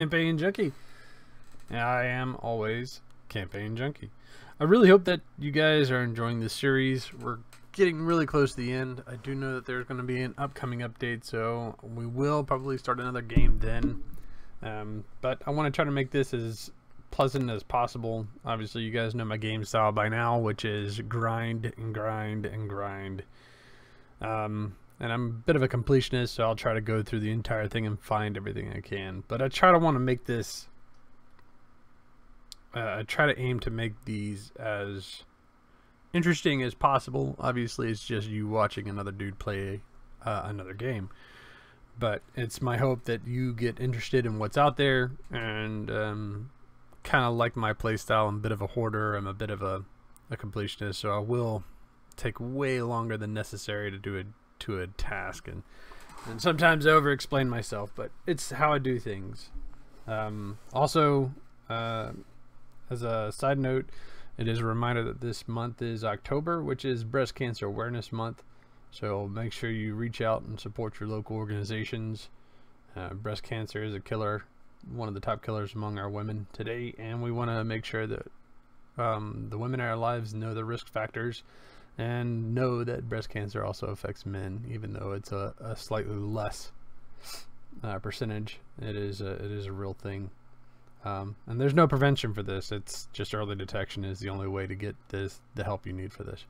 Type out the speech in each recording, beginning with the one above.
Campaign Junkie. I am always Campaign Junkie. I really hope that you guys are enjoying this series. We're getting really close to the end. I do know that there's going to be an upcoming update, so we will probably start another game then. Um, but I want to try to make this as pleasant as possible. Obviously, you guys know my game style by now, which is grind and grind and grind. Um, and I'm a bit of a completionist, so I'll try to go through the entire thing and find everything I can. But I try to want to make this. Uh, I try to aim to make these as interesting as possible. Obviously, it's just you watching another dude play uh, another game. But it's my hope that you get interested in what's out there and um, kind of like my playstyle. I'm a bit of a hoarder. I'm a bit of a, a completionist, so I will take way longer than necessary to do a to a task and and sometimes I over explain myself but it's how I do things. Um, also uh, as a side note it is a reminder that this month is October which is breast cancer awareness month. So make sure you reach out and support your local organizations. Uh, breast cancer is a killer one of the top killers among our women today and we want to make sure that um, the women in our lives know the risk factors and know that breast cancer also affects men, even though it's a, a slightly less uh, percentage. It is a, it is a real thing. Um, and there's no prevention for this. It's just early detection is the only way to get this the help you need for this.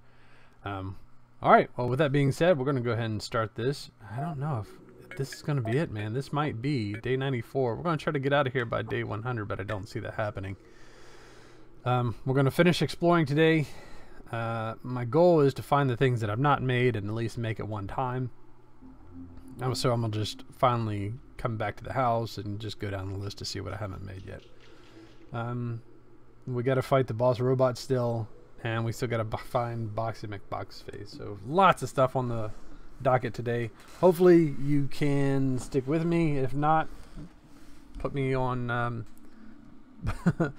Um, all right. Well, with that being said, we're going to go ahead and start this. I don't know if, this is going to be it, man. This might be day 94. We're going to try to get out of here by day 100, but I don't see that happening. Um, we're going to finish exploring today. Uh, my goal is to find the things that I've not made and at least make it one time. So I'm going to just finally come back to the house and just go down the list to see what I haven't made yet. Um, we got to fight the boss robot still, and we still got to find Boxy McBoxface. So lots of stuff on the docket today. Hopefully you can stick with me. If not, put me on um,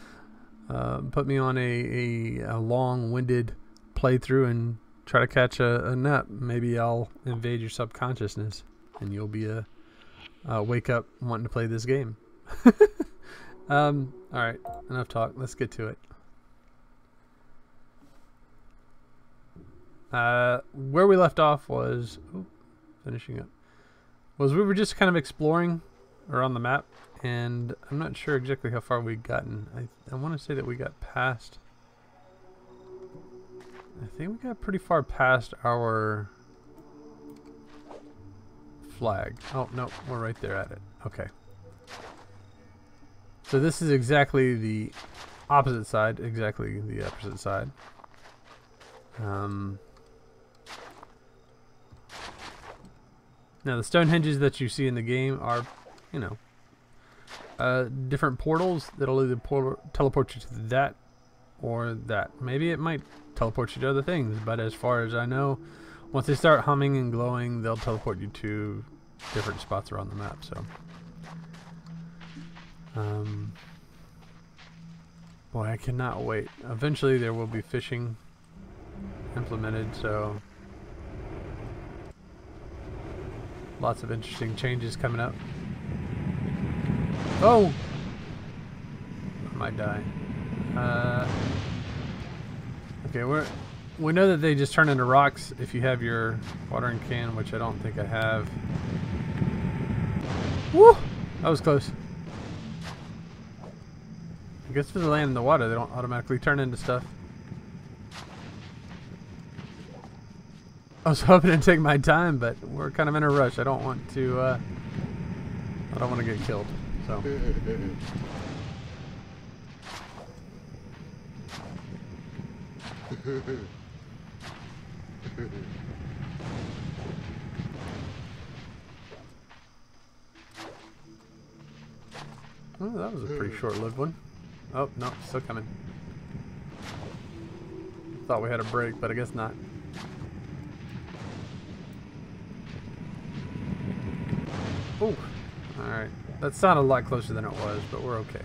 uh, put me on a, a, a long-winded playthrough and try to catch a, a nap. Maybe I'll invade your subconsciousness and you'll be a, a wake up wanting to play this game. um, all right, enough talk. Let's get to it. Uh, where we left off was finishing up. Was we were just kind of exploring around the map, and I'm not sure exactly how far we'd gotten. I I want to say that we got past I think we got pretty far past our flag. Oh, no, we're right there at it. Okay. So this is exactly the opposite side, exactly the opposite side. Um, now the Stonehenges that you see in the game are, you know, uh, different portals that'll either teleport you to that or that. Maybe it might teleport you to other things, but as far as I know, once they start humming and glowing, they'll teleport you to different spots around the map, so. Um, boy, I cannot wait. Eventually there will be fishing implemented, so lots of interesting changes coming up. Oh! I might die. Uh, okay, we're we know that they just turn into rocks if you have your watering can, which I don't think I have. Woo! That was close. I guess if they land in the water, they don't automatically turn into stuff. I was hoping to take my time, but we're kind of in a rush. I don't want to, uh, I don't want to get killed, so. Oh, that was a pretty short-lived one. Oh, no, still coming. Thought we had a break, but I guess not. Oh, alright. That sounded a lot closer than it was, but we're okay.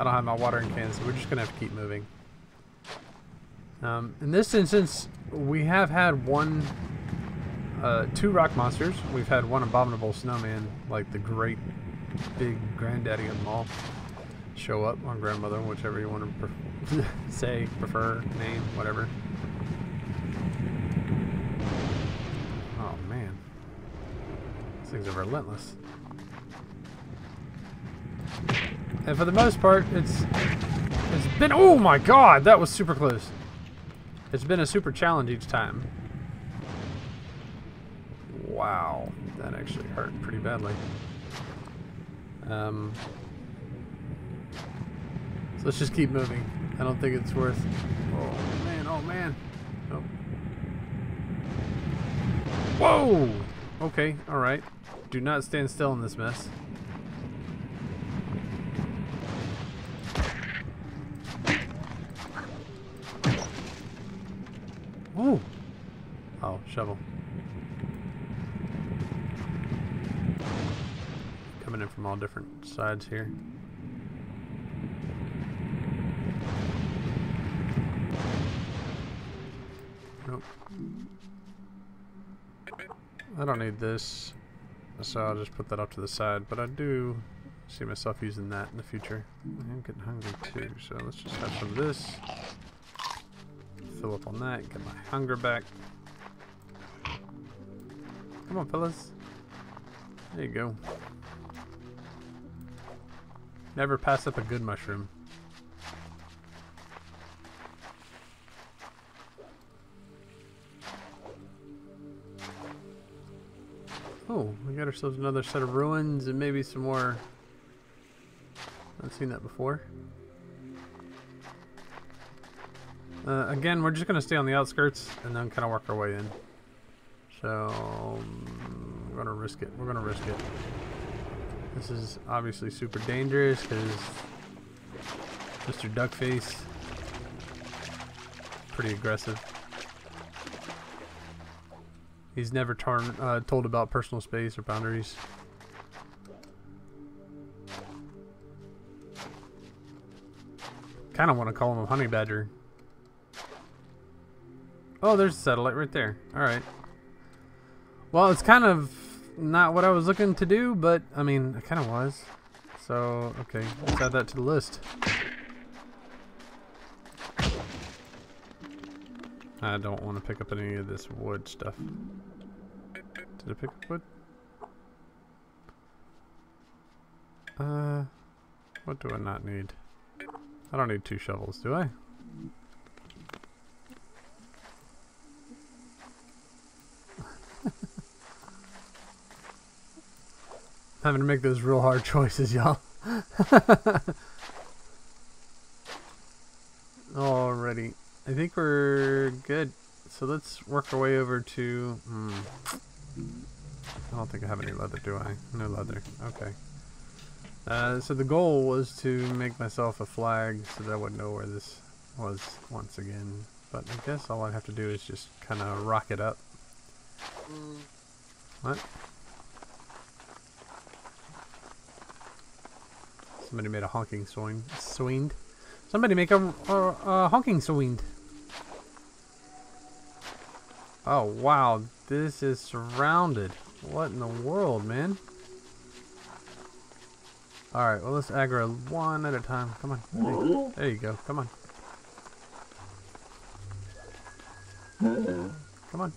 I don't have my watering can, so we're just going to have to keep moving. Um, in this instance, we have had one uh, two rock monsters. We've had one abominable snowman, like the great big granddaddy of them all, show up, or grandmother, whichever you want to pre say, prefer, name, whatever. Oh man, these things are relentless. And for the most part, it's it's been. Oh my god, that was super close. It's been a super challenge each time. Wow, that actually hurt pretty badly. Um, so let's just keep moving. I don't think it's worth. Oh man! Oh man! Oh. Whoa! Okay, all right. Do not stand still in this mess. Ooh. Oh, shovel. Coming in from all different sides here. Nope. I don't need this, so I'll just put that off to the side, but I do see myself using that in the future. I'm getting hungry too, so let's just have some of this fill up on that, get my hunger back. Come on, fellas. There you go. Never pass up a good mushroom. Oh, we got ourselves another set of ruins and maybe some more. I've seen that before. Uh, again, we're just going to stay on the outskirts and then kind of work our way in. So, um, we're going to risk it. We're going to risk it. This is obviously super dangerous because Mr. Duckface pretty aggressive. He's never turn, uh, told about personal space or boundaries. Kind of want to call him a honey badger Oh, there's a satellite right there. Alright. Well, it's kind of not what I was looking to do, but, I mean, it kind of was. So, okay, let's add that to the list. I don't want to pick up any of this wood stuff. Did I pick up wood? Uh, what do I not need? I don't need two shovels, do I? Having to make those real hard choices, y'all. Alrighty. I think we're good. So let's work our way over to... Hmm. I don't think I have any leather, do I? No leather. Okay. Uh, so the goal was to make myself a flag so that I would know where this was once again. But I guess all I have to do is just kind of rock it up. Mm. What? Somebody made a honking swing. Swinged. Somebody make a, a, a honking swinged. Oh, wow. This is surrounded. What in the world, man? Alright, well, let's aggro one at a time. Come on. There, there you go. Come on. Come on.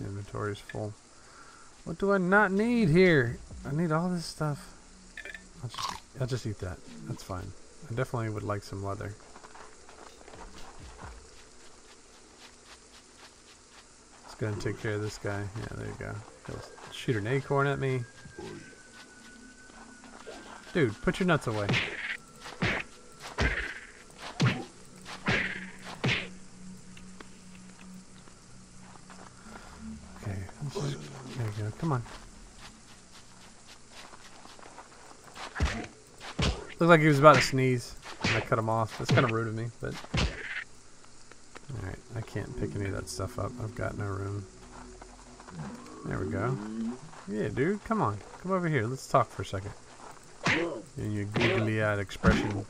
Inventory's full. Not need here? I need all this stuff. I'll just, I'll just eat that. That's fine. I definitely would like some leather. Let's go and take care of this guy. Yeah, there you go. He'll shoot an acorn at me. Dude, put your nuts away. Okay, there you go. Come on. Looked like he was about to sneeze. And I cut him off. That's kind of rude of me, but... Alright. I can't pick any of that stuff up. I've got no room. There we go. Yeah, dude, come on. Come over here. Let's talk for a second. In your googly-eyed expression.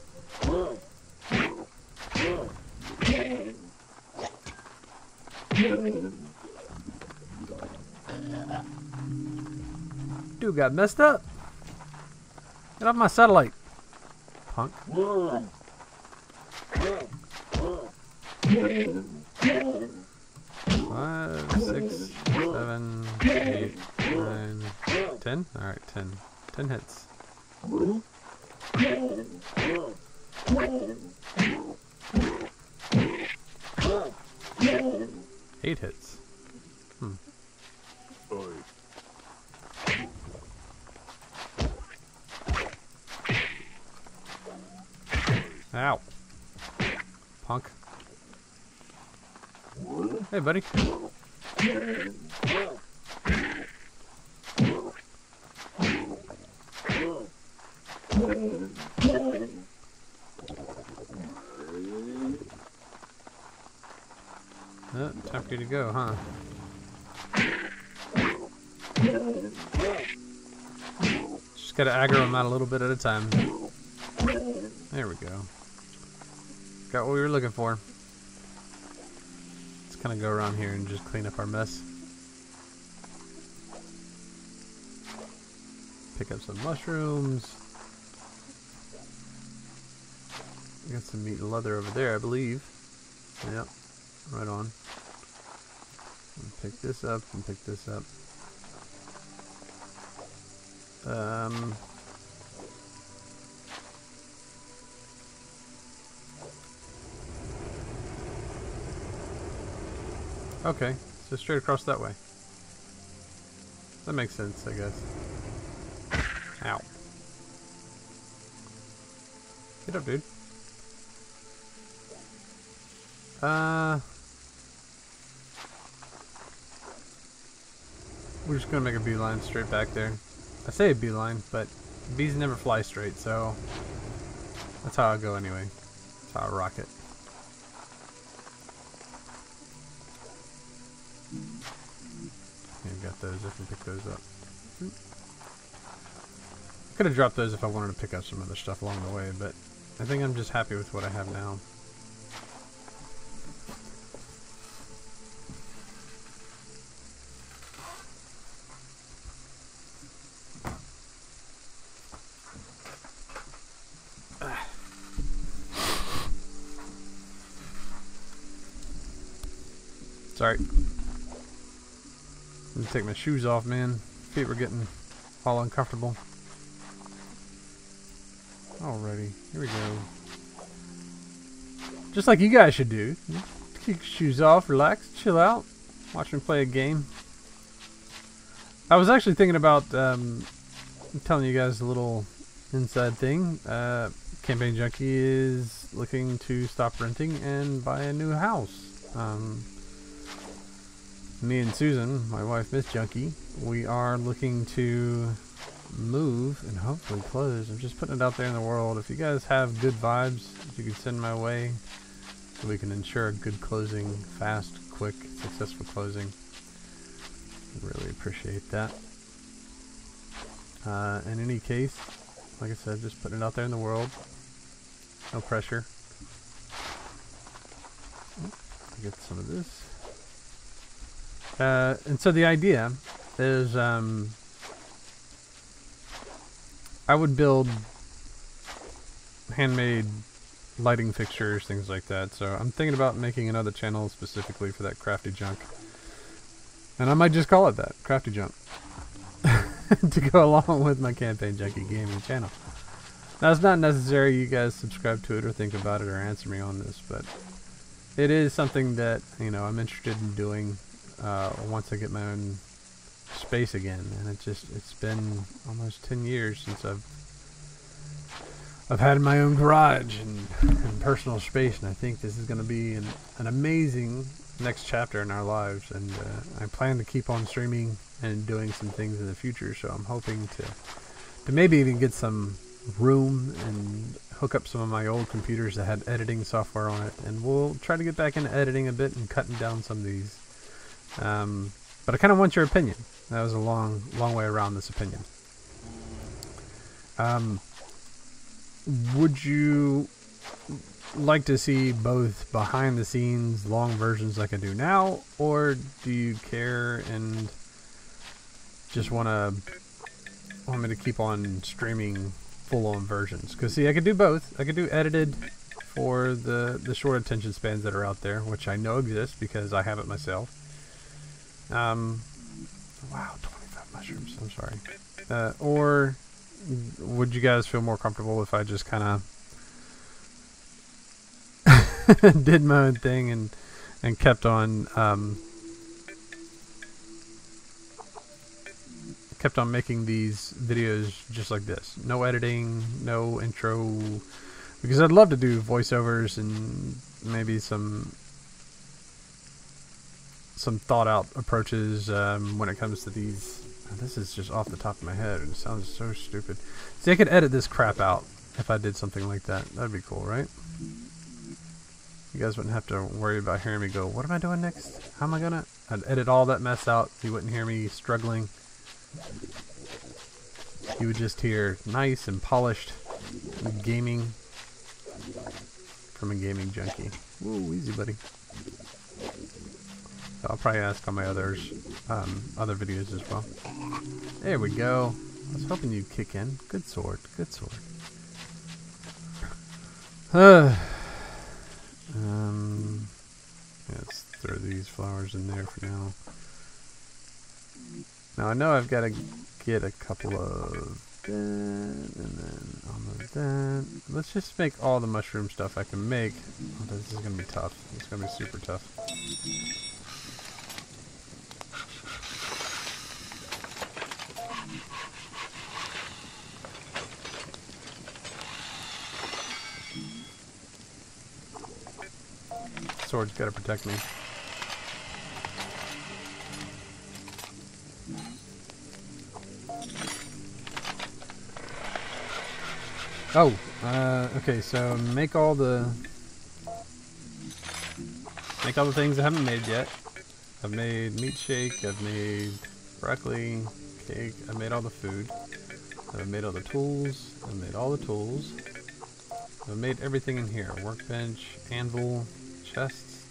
Dude got messed up. Get off my satellite, punk. Five, six, seven, eight, nine, ten. Alright, ten. Ten hits. Eight hits. Hmm. Ow. Punk. Hey, buddy. Uh, time for you to go, huh? Just gotta aggro them out a little bit at a time. There we go. Got what we were looking for. Let's kind of go around here and just clean up our mess. Pick up some mushrooms. Got some meat and leather over there, I believe. Yep, right on. Pick this up and pick this up. Um, Okay, so straight across that way. That makes sense, I guess. Ow. Get up, dude. Uh... We're just gonna make a beeline straight back there. I say a beeline, but bees never fly straight, so... That's how I go anyway. That's how I rock it. Those. I can pick those up. Hmm. Could have dropped those if I wanted to pick up some other stuff along the way, but I think I'm just happy with what I have now. Sorry. Take my shoes off, man. Feet were getting all uncomfortable. Alrighty, here we go. Just like you guys should do. Kick your shoes off, relax, chill out, watch me play a game. I was actually thinking about um, telling you guys a little inside thing. Uh, Campaign Junkie is looking to stop renting and buy a new house. Um, me and Susan, my wife, Miss Junkie, we are looking to move and hopefully close. I'm just putting it out there in the world. If you guys have good vibes, if you could send my way, so we can ensure a good closing, fast, quick, successful closing. Really appreciate that. Uh, in any case, like I said, just putting it out there in the world. No pressure. Get some of this. Uh, and so the idea is um, I would build handmade lighting fixtures, things like that. So I'm thinking about making another channel specifically for that crafty junk. And I might just call it that, crafty junk. to go along with my campaign junkie gaming channel. Now it's not necessary you guys subscribe to it or think about it or answer me on this, but it is something that, you know, I'm interested in doing uh, once I get my own space again. And it just, it's been almost 10 years since I've I've had my own garage and, and personal space, and I think this is going to be an, an amazing next chapter in our lives. And uh, I plan to keep on streaming and doing some things in the future. So I'm hoping to to maybe even get some room and hook up some of my old computers that had editing software on it, and we'll try to get back into editing a bit and cutting down some of these. Um, but I kind of want your opinion. That was a long, long way around this opinion. Um, would you like to see both behind the scenes long versions like I do now, or do you care and just want to want me to keep on streaming full-on versions? Because see, I could do both. I could do edited for the the short attention spans that are out there, which I know exist because I have it myself. Um, wow, 25 mushrooms. I'm sorry. Uh, or would you guys feel more comfortable if I just kind of did my own thing and and kept on um, kept on making these videos just like this. No editing, no intro, because I'd love to do voiceovers and maybe some some thought out approaches um, when it comes to these. This is just off the top of my head. and It sounds so stupid. See, I could edit this crap out if I did something like that. That'd be cool, right? You guys wouldn't have to worry about hearing me go, what am I doing next? How am I gonna? I'd edit all that mess out. You wouldn't hear me struggling. You would just hear nice and polished gaming from a gaming junkie. Whoa, easy buddy. I'll probably ask on my others, um, other videos as well. There we go. I was hoping you'd kick in. Good sword. Good sword. Uh, um, let's throw these flowers in there for now. Now I know I've got to get a couple of that, and then almost that. Let's just make all the mushroom stuff I can make. Oh, this is going to be tough. It's going to be super tough. Sword's gotta protect me. Oh, uh, okay, so make all the... Make all the things I haven't made yet. I've made meat shake, I've made broccoli, cake, I've made all the food. I've made all the tools, I've made all the tools. I've made everything in here. Workbench, anvil, chests,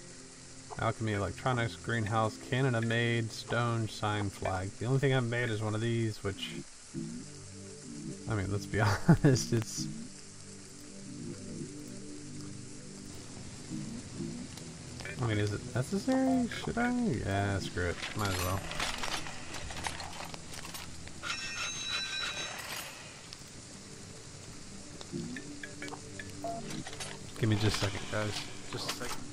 alchemy, electronics, greenhouse, Canada made, stone, sign, flag. The only thing I've made is one of these, which, I mean, let's be honest, it's, I mean, is it necessary? Should I? Yeah, screw it. Might as well. Give me just a second, guys. Just a second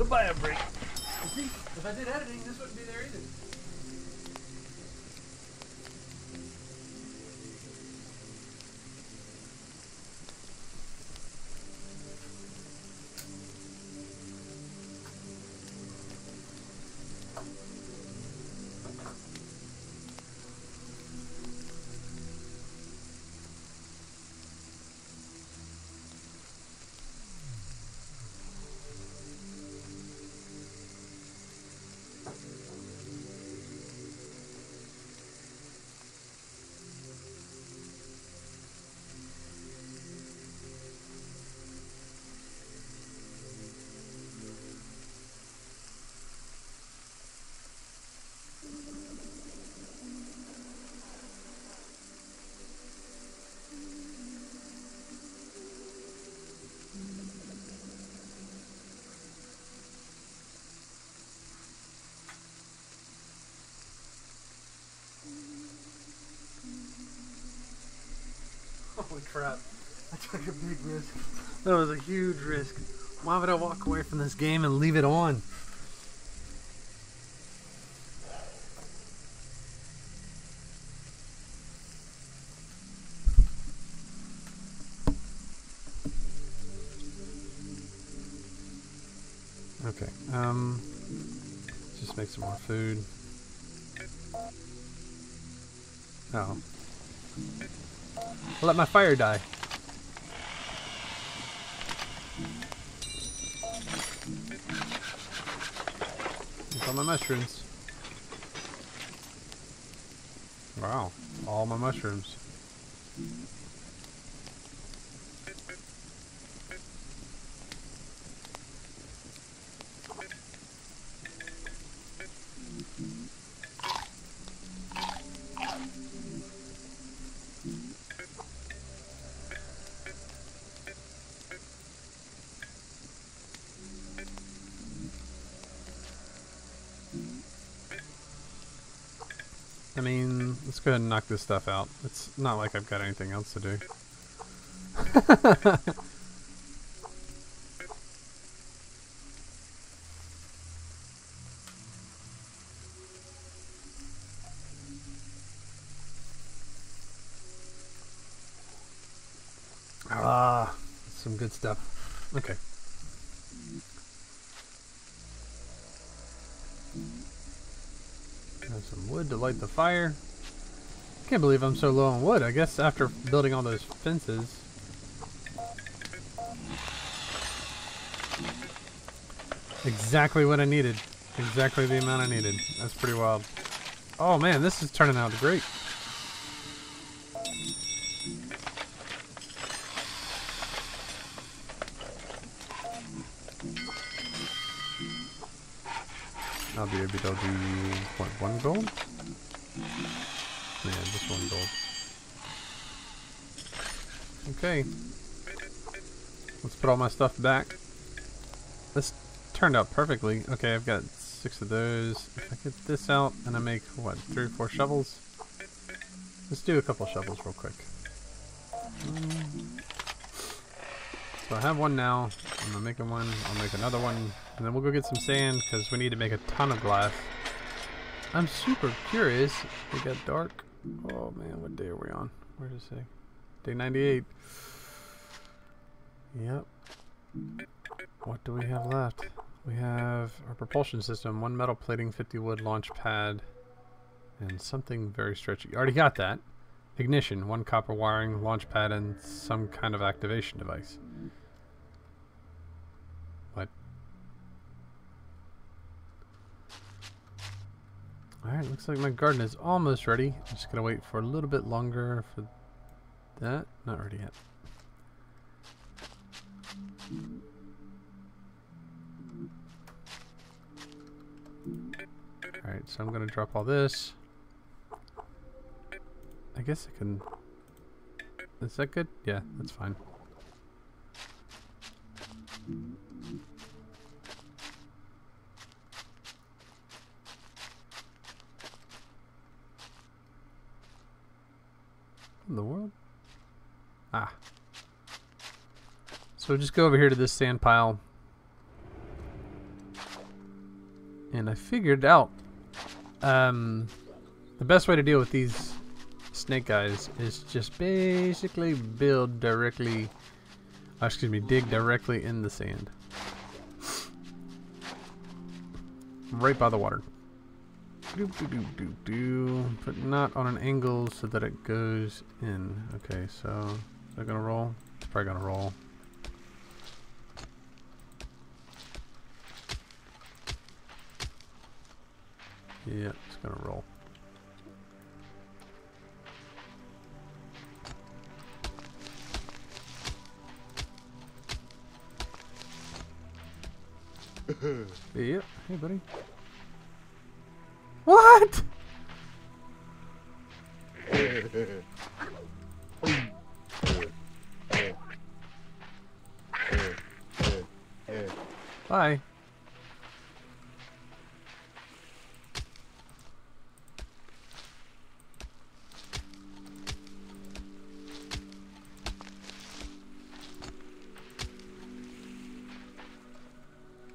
bio break. If I did editing, this wouldn't be there either. Holy crap. I took a big risk. That was a huge risk. Why would I walk away from this game and leave it on? Okay, um, just make some more food. Let my fire die. Here's all my mushrooms. Wow, all my mushrooms. I mean, let's go ahead and knock this stuff out. It's not like I've got anything else to do. ah, some good stuff. Okay. Have some wood to light the fire. Can't believe I'm so low on wood. I guess after building all those fences. Exactly what I needed. Exactly the amount I needed. That's pretty wild. Oh man, this is turning out great. I'll be able to Okay. Let's put all my stuff back. This turned out perfectly. Okay, I've got six of those. If I get this out and I make, what, three or four shovels? Let's do a couple shovels real quick. So I have one now. I'm gonna make one. I'll make another one. And then we'll go get some sand because we need to make a ton of glass. I'm super curious. It got dark. Oh man, what day are we on? Where does it say? Day 98. Yep. What do we have left? We have our propulsion system, one metal plating, 50 wood launch pad, and something very stretchy. You already got that. Ignition, one copper wiring, launch pad, and some kind of activation device. What? Alright, looks like my garden is almost ready. I'm just gonna wait for a little bit longer for that. Not ready yet. Alright, so I'm gonna drop all this. I guess I can... Is that good? Yeah, that's fine. in the world? Ah. So just go over here to this sand pile. And I figured out um, the best way to deal with these snake guys is just basically build directly, oh, excuse me, dig directly in the sand. Right by the water. Do, do, do, do, do, but not on an angle so that it goes in. Okay, so is that gonna roll? It's probably gonna roll. Yeah, it's gonna roll. yep. Hey, buddy. What? Bye.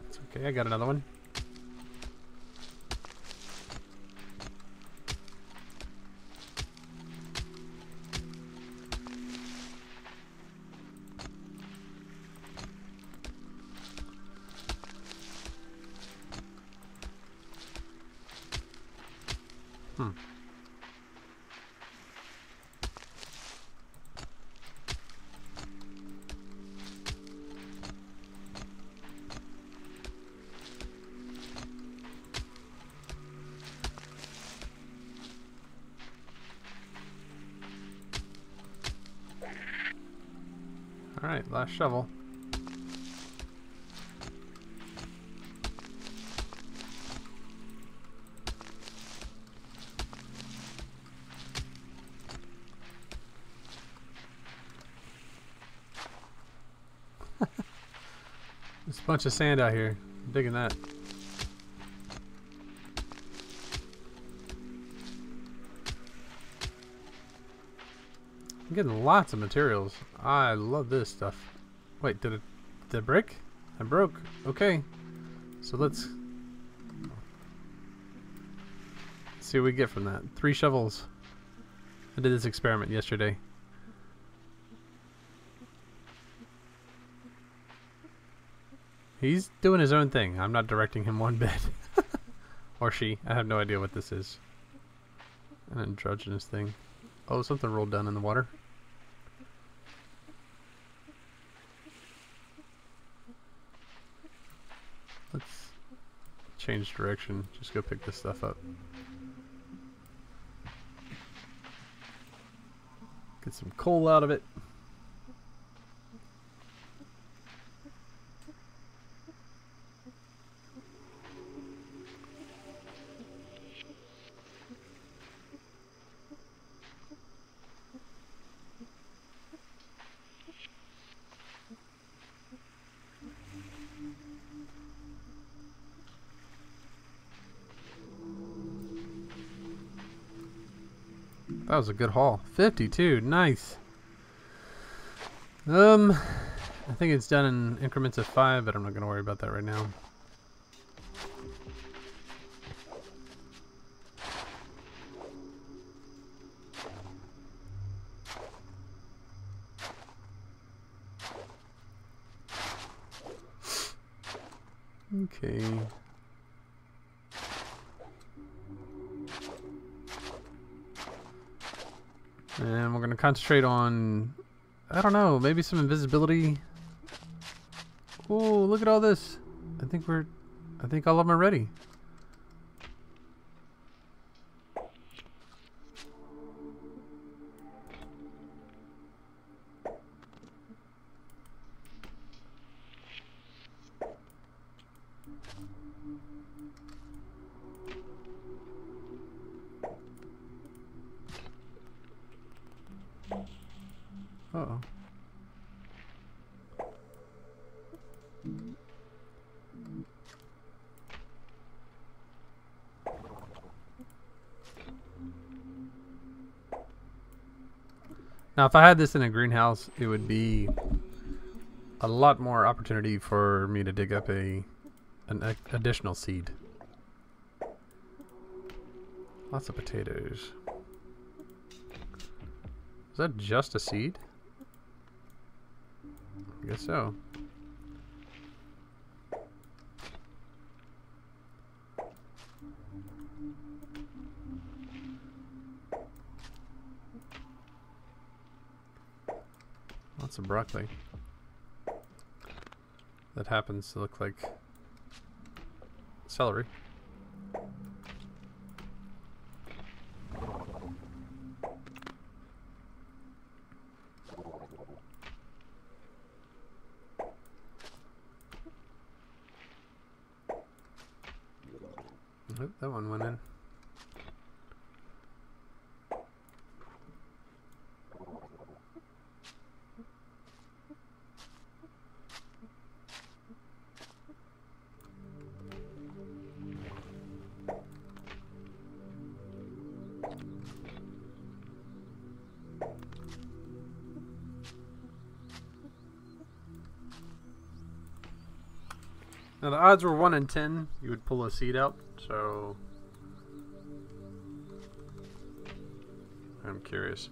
It's okay, I got another one. Alright, last shovel. There's a bunch of sand out here. I'm digging that. I'm getting lots of materials. I love this stuff. Wait, did it, did it break? I broke. Okay. So let's see what we get from that. Three shovels. I did this experiment yesterday. He's doing his own thing. I'm not directing him one bit. or she. I have no idea what this is. An androgynous thing. Oh, something rolled down in the water. Let's change direction. Just go pick this stuff up. Get some coal out of it. That was a good haul. 52, nice. Um, I think it's done in increments of five, but I'm not going to worry about that right now. And we're going to concentrate on, I don't know, maybe some invisibility. Oh, look at all this. I think we're, I think all of them are ready. If I had this in a greenhouse, it would be a lot more opportunity for me to dig up a an additional seed. Lots of potatoes. Is that just a seed? I guess so. Broccoli. That happens to look like celery. Oop, that one went in. Odds were 1 in 10 you would pull a seed out, so I'm curious.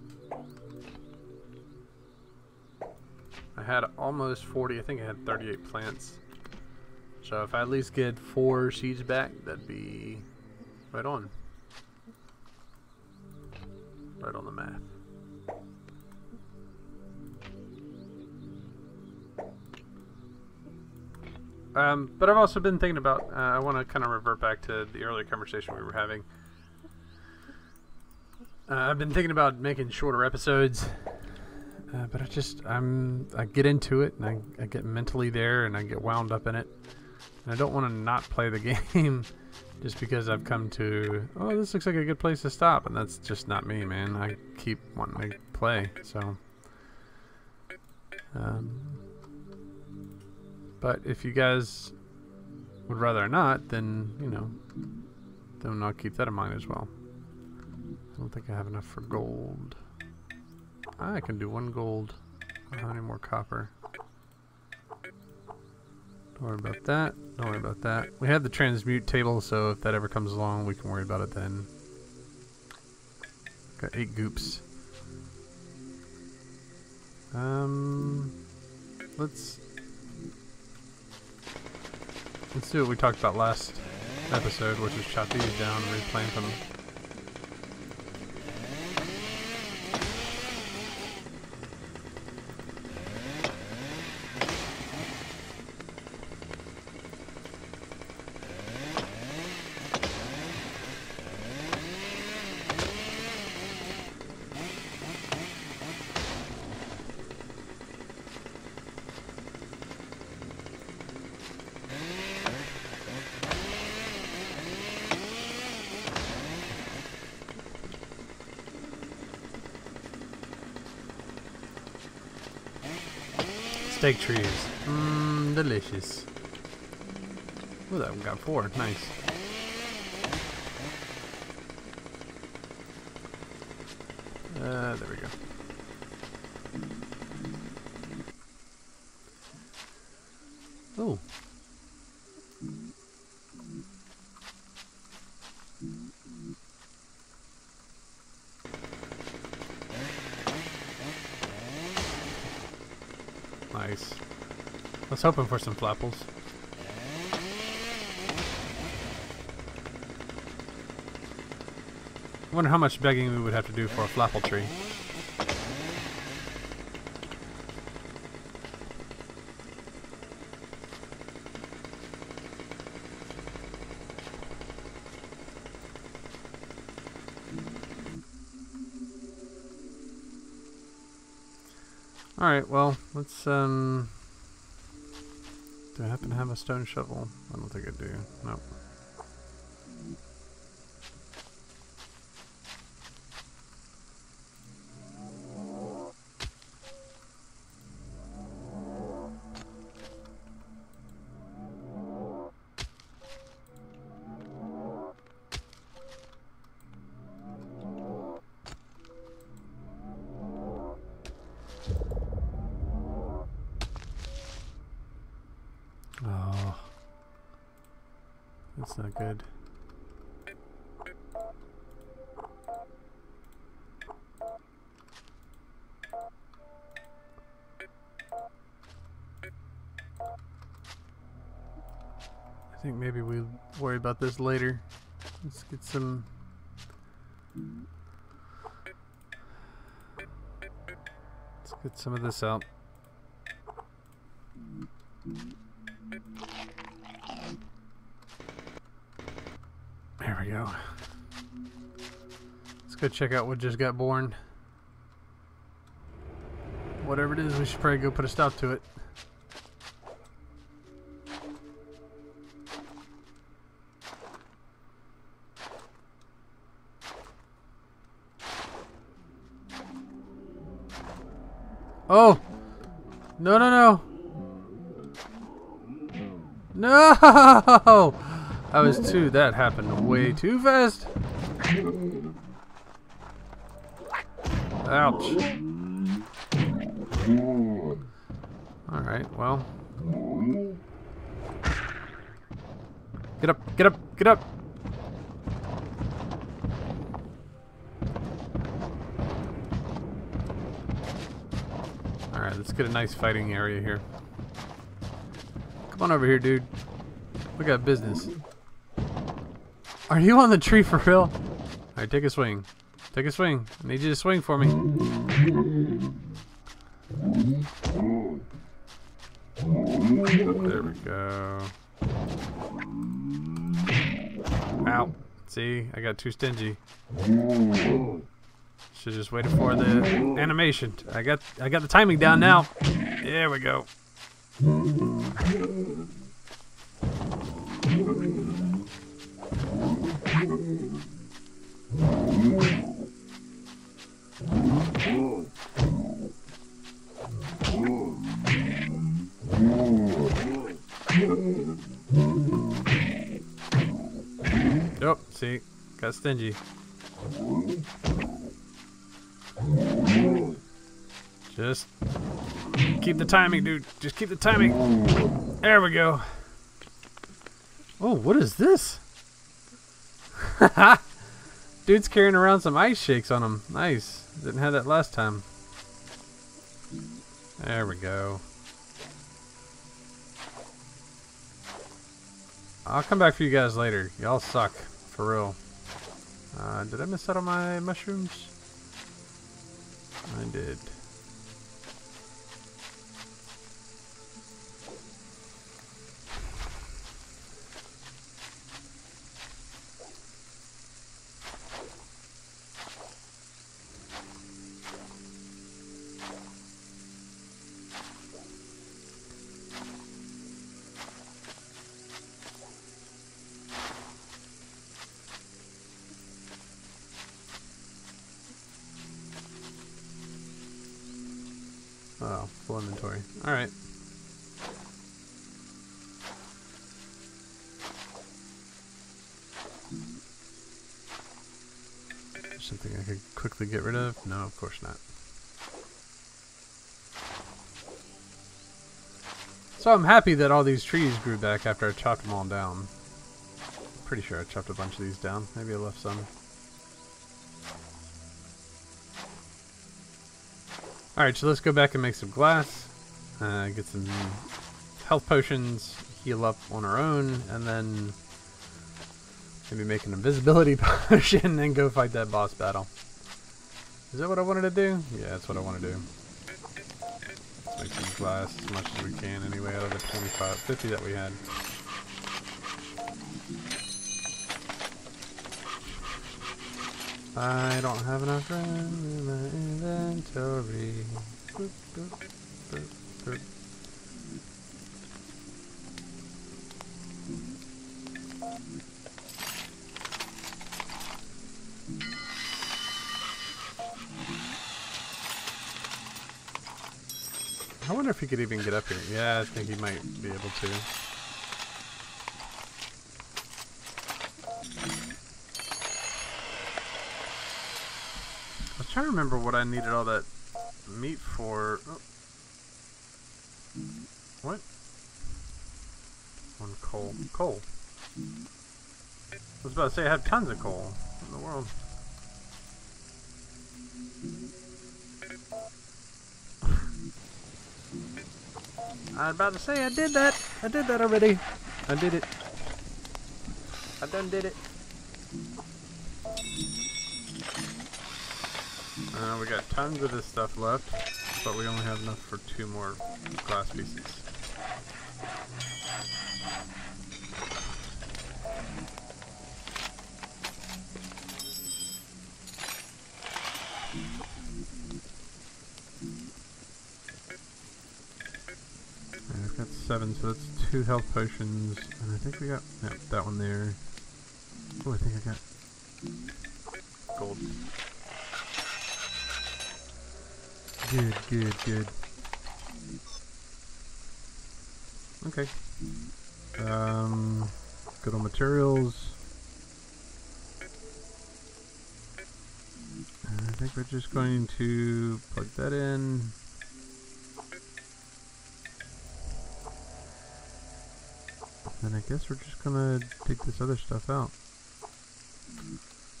I had almost 40, I think I had 38 plants. So if I at least get four seeds back, that'd be right on. Um, but I've also been thinking about, uh, I want to kind of revert back to the earlier conversation we were having. Uh, I've been thinking about making shorter episodes. Uh, but I just, I'm, I get into it and I, I get mentally there and I get wound up in it. And I don't want to not play the game just because I've come to, oh, this looks like a good place to stop. And that's just not me, man. I keep wanting to play, so. Um, but if you guys would rather not, then, you know, then I'll keep that in mind as well. I don't think I have enough for gold. I can do one gold. I don't have any more copper. Don't worry about that. Don't worry about that. We have the transmute table, so if that ever comes along, we can worry about it then. Got eight goops. Um, let's let's do what we talked about last episode, which is chop these down and replant them. Steak trees. Mmm, delicious. Ooh, that one got four. Nice. Uh, there we go. Oh. Nice. I was hoping for some flapples. I wonder how much begging we would have to do for a flapple tree. Alright, well, let's, um... Do I happen to have a stone shovel? I don't think I do. Nope. About this later. Let's get some... Let's get some of this out. There we go. Let's go check out what just got born. Whatever it is, we should probably go put a stop to it. Oh! No, no, no! No! I was too. That happened way too fast. Ouch. Alright, well. Get up, get up, get up! Let's get a nice fighting area here. Come on over here, dude. We got business. Are you on the tree for real? Alright, take a swing. Take a swing. I need you to swing for me. There we go. Ow. See, I got too stingy. Shouldn't just waiting for the animation. I got I got the timing down now. There we go. Oh, see, got stingy. Just keep the timing, dude. Just keep the timing. There we go. Oh, what is this? Dude's carrying around some ice shakes on him. Nice. Didn't have that last time. There we go. I'll come back for you guys later. Y'all suck. For real. Uh, did I miss out on my mushrooms? I get rid of? No, of course not. So I'm happy that all these trees grew back after I chopped them all down. Pretty sure I chopped a bunch of these down. Maybe I left some. Alright, so let's go back and make some glass. Uh, get some health potions, heal up on our own, and then maybe make an invisibility potion and go fight that boss battle. Is that what I wanted to do? Yeah, that's what I want to do. Let's make some glass as much as we can anyway out of the 25, 50 that we had. I don't have enough room in my inventory. Boop, boop, boop, if he could even get up here. Yeah, I think he might be able to. I was trying to remember what I needed all that meat for. Oh. What? One coal. Coal. I was about to say I have tons of coal in the world. I was about to say I did that. I did that already. I did it. I done did it. Uh, we got tons of this stuff left, but we only have enough for two more glass pieces. Seven, so that's two health potions, and I think we got yeah, that one there. Oh, I think I got gold. Good, good, good. Okay. Um, good on materials. And I think we're just going to plug that in. Then I guess we're just gonna dig this other stuff out.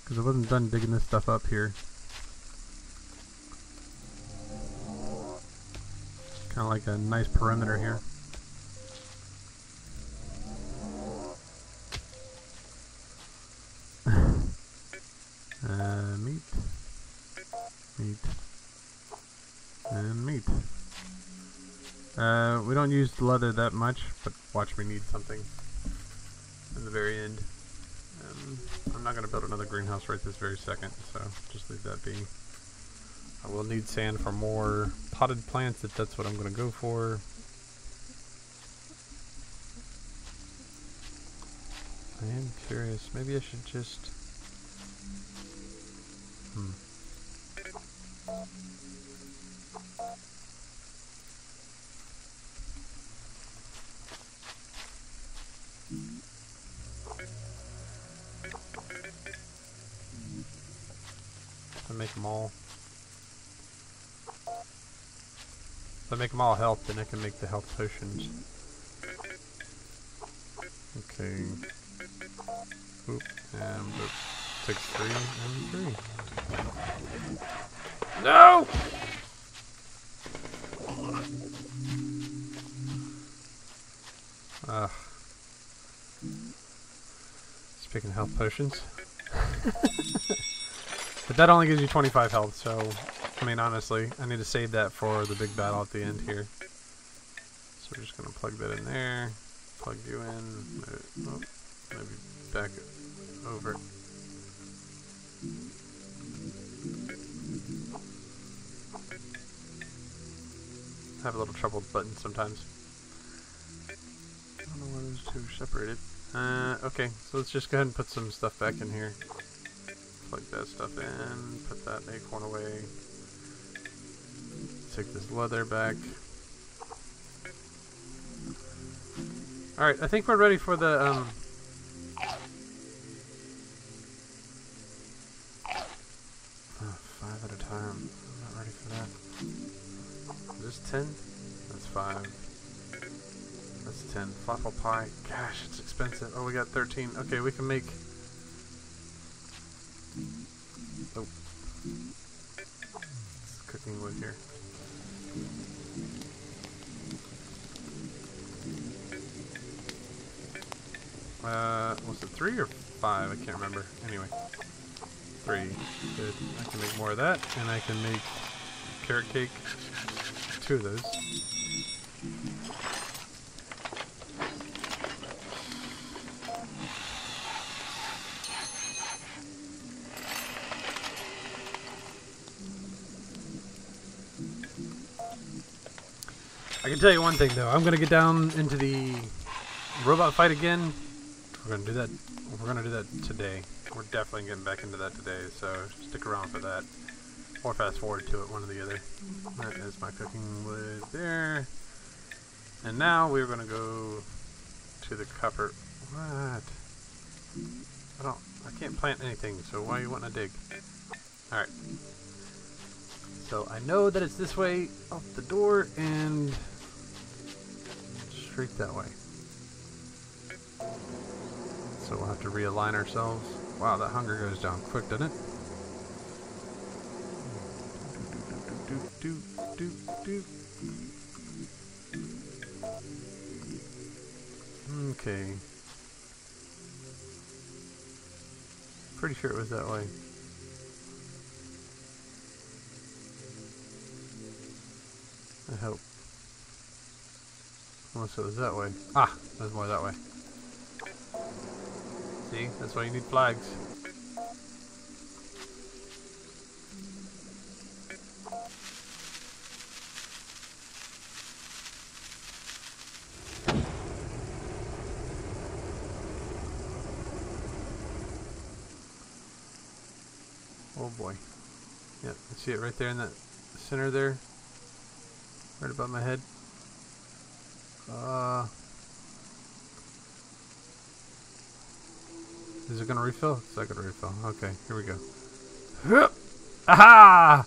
Because I wasn't done digging this stuff up here. Kind of like a nice perimeter here. uh, meat. Meat. And meat. Uh, we don't use leather that much, but watch me need something in the very end. Um, I'm not going to build another greenhouse right this very second, so just leave that be. I will need sand for more potted plants if that's what I'm going to go for. I am curious. Maybe I should just... Hmm. Make them all health, then I can make the health potions. Okay. Oop, and. Takes three and three. No! Ugh. Speaking of health potions. but that only gives you 25 health, so, I mean, honestly, I need to save that for the big battle at the end here. So we're just going to plug that in there, plug you in, maybe, oh, maybe back over. Have a little trouble with buttons sometimes. I don't know why those two are separated. Uh, okay, so let's just go ahead and put some stuff back in here. Plug that stuff in, put that acorn away. Take this leather back. Alright, I think we're ready for the, um... Oh, five at a time. I'm not ready for that. Is this ten? That's five. That's 10. Flapple pie. Gosh, it's expensive. Oh, we got 13. Okay, we can make... Anyway. Three. Good. I can make more of that, and I can make carrot cake. Two of those. I can tell you one thing though. I'm gonna get down into the robot fight again. We're gonna do that. We're gonna do that today. We're definitely getting back into that today. So stick around for that, or fast forward to it, one or the other. That is my cooking wood there. And now we're gonna go to the copper. What? I don't. I can't plant anything. So why are you wanting to dig? All right. So I know that it's this way out the door and straight that way. So we'll have to realign ourselves. Wow, that hunger goes down quick, doesn't it? Okay. Pretty sure it was that way. I hope. Unless it was that way. Ah, there's more that way. See, that's why you need flags. Oh boy. Yep, see it right there in that center there? Right above my head. Uh, is it gonna refill? Not gonna refill. Okay, here we go. Aha!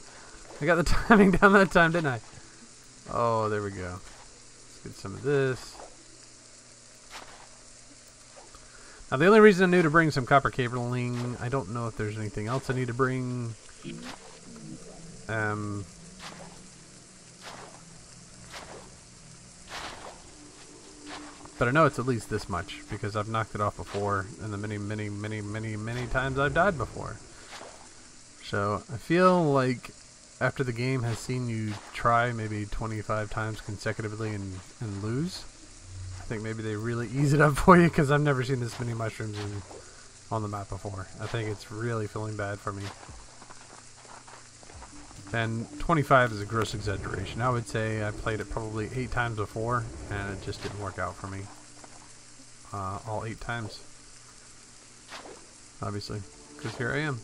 I got the timing down that time, didn't I? Oh, there we go. Let's get some of this. Now, the only reason I knew to bring some copper cabling, I don't know if there's anything else I need to bring. Um, But I know it's at least this much, because I've knocked it off before, and the many, many, many, many, many times I've died before. So, I feel like after the game has seen you try maybe 25 times consecutively and, and lose, I think maybe they really ease it up for you, because I've never seen this many mushrooms in, on the map before. I think it's really feeling bad for me. And 25 is a gross exaggeration. I would say I played it probably eight times before, and it just didn't work out for me. Uh, all eight times. Obviously. Because here I am.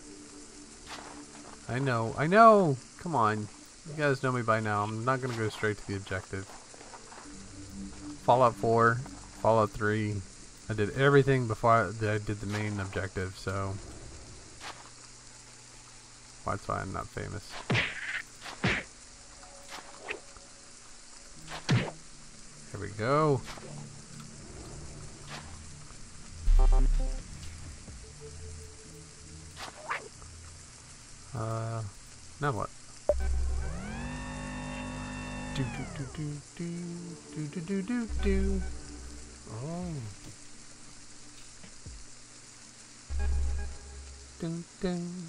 I know. I know! Come on. You guys know me by now. I'm not going to go straight to the objective. Fallout 4, Fallout 3. I did everything before I did the main objective, so... That's why I'm not famous. We go. Uh, now what? Do do do do do do do do do. Oh. Dun dun.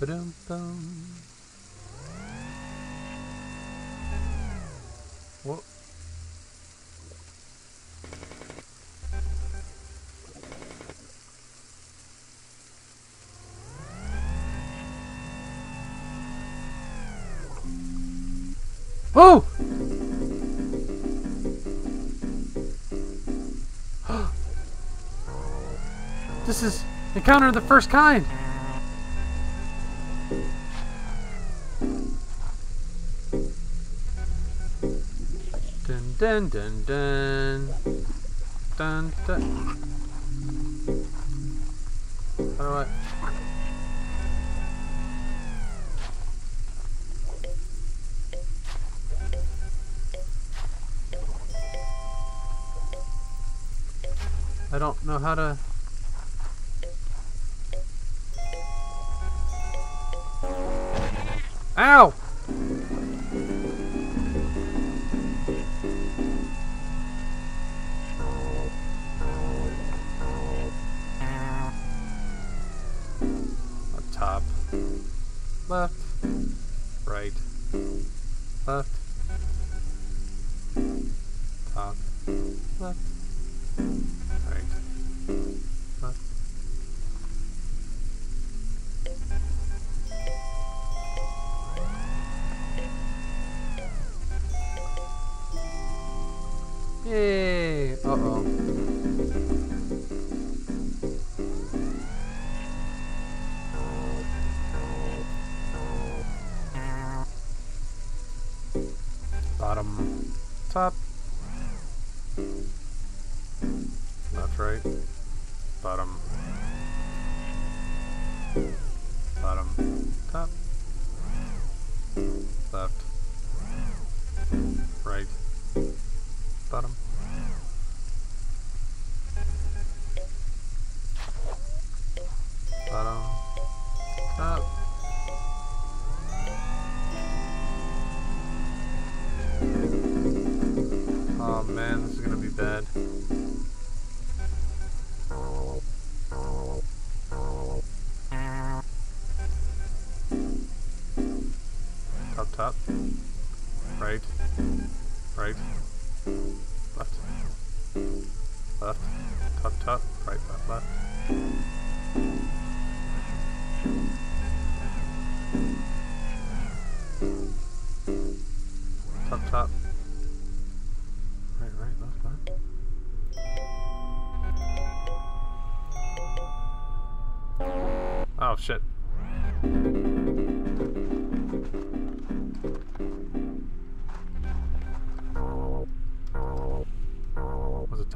Ba-dum What? Oh! this is encounter of the first kind. Dun dun dun dun dun. I? I don't know how to. Yay! Uh-oh. Bottom, top,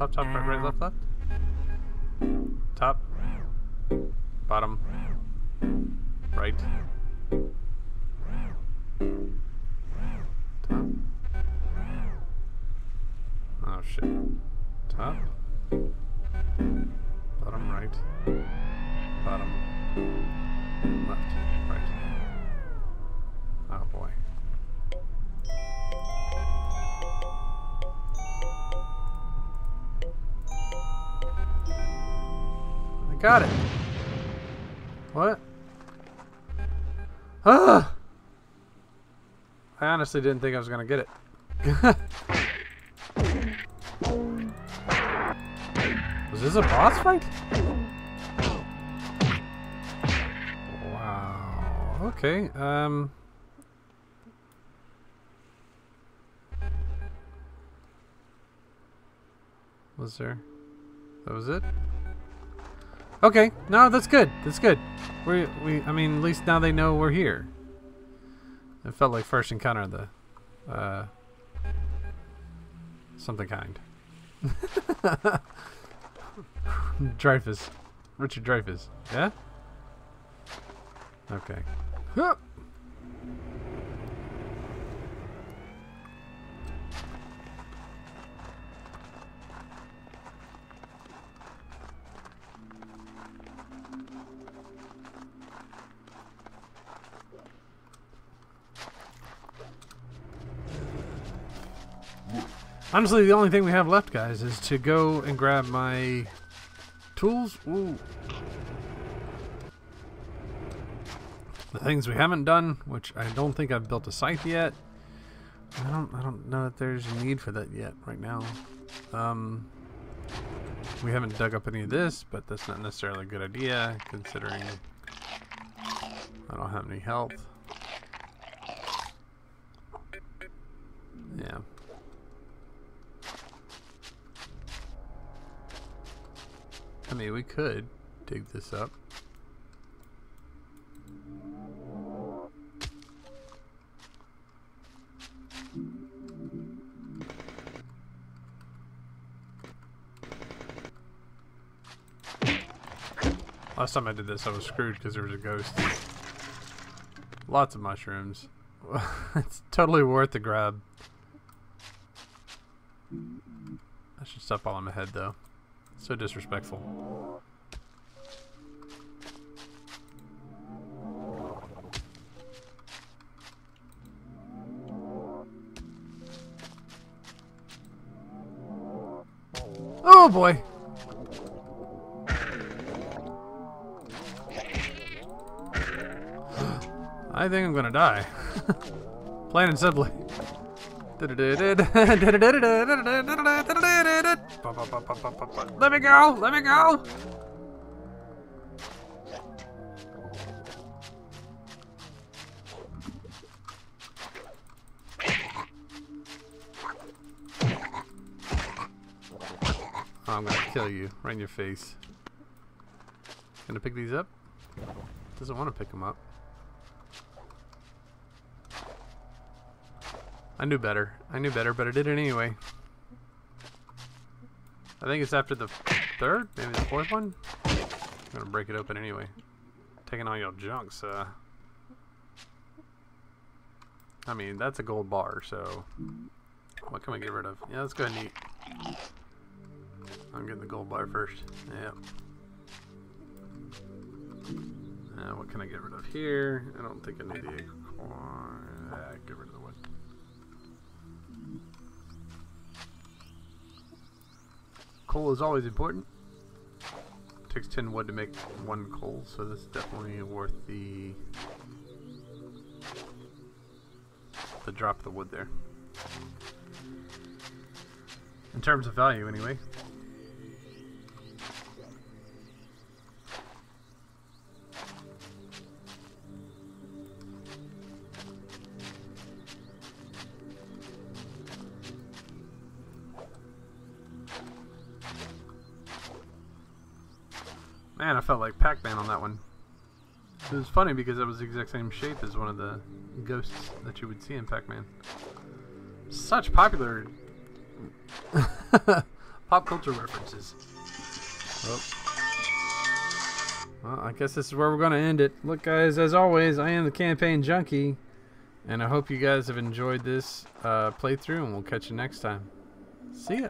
top, top, right, right, left, left? Top. Bottom. Right. Top. Oh shit. Top. Bottom right. Honestly didn't think I was gonna get it. Was this a boss fight? okay. Um. Was there? That was it? Okay. No, that's good. That's good. We we I mean, at least now they know we're here. It felt like first encounter the uh something kind. Dreyfuss. Richard Dreyfuss. Yeah? Okay. Huh. Honestly, the only thing we have left, guys, is to go and grab my tools. Ooh. The things we haven't done, which I don't think I've built a scythe yet. I don't I don't know that there's a need for that yet right now. Um, we haven't dug up any of this, but that's not necessarily a good idea considering I don't have any health. Yeah. I mean, we could dig this up. Last time I did this, I was screwed because there was a ghost. Lots of mushrooms. it's totally worth the grab. I should stop while I'm ahead, though. So disrespectful. Oh boy! I think I'm gonna die. Plain and simply. Let me go! Let me go! Oh, I'm gonna kill you right in your face. Gonna pick these up? Doesn't want to pick them up. I knew better. I knew better, but I did it anyway. I think it's after the third, maybe the fourth one. I'm gonna break it open anyway. Taking all your junks. I mean, that's a gold bar, so... What can we get rid of? Yeah, let's go ahead and eat. I'm getting the gold bar first. Yep. Uh, what can I get rid of here? I don't think I need the acorn. Uh, get rid of Coal is always important. takes 10 wood to make one coal, so this is definitely worth the the drop of the wood there. In terms of value, anyway. It was funny because it was the exact same shape as one of the ghosts that you would see in Pac-Man. Such popular pop culture references. Well, well, I guess this is where we're going to end it. Look, guys, as always, I am the Campaign Junkie, and I hope you guys have enjoyed this uh, playthrough, and we'll catch you next time. See ya.